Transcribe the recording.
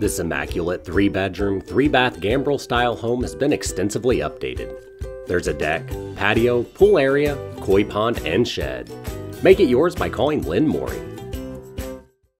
This immaculate three bedroom, three bath gambrel style home has been extensively updated. There's a deck, patio, pool area, koi pond, and shed. Make it yours by calling Lynne Morey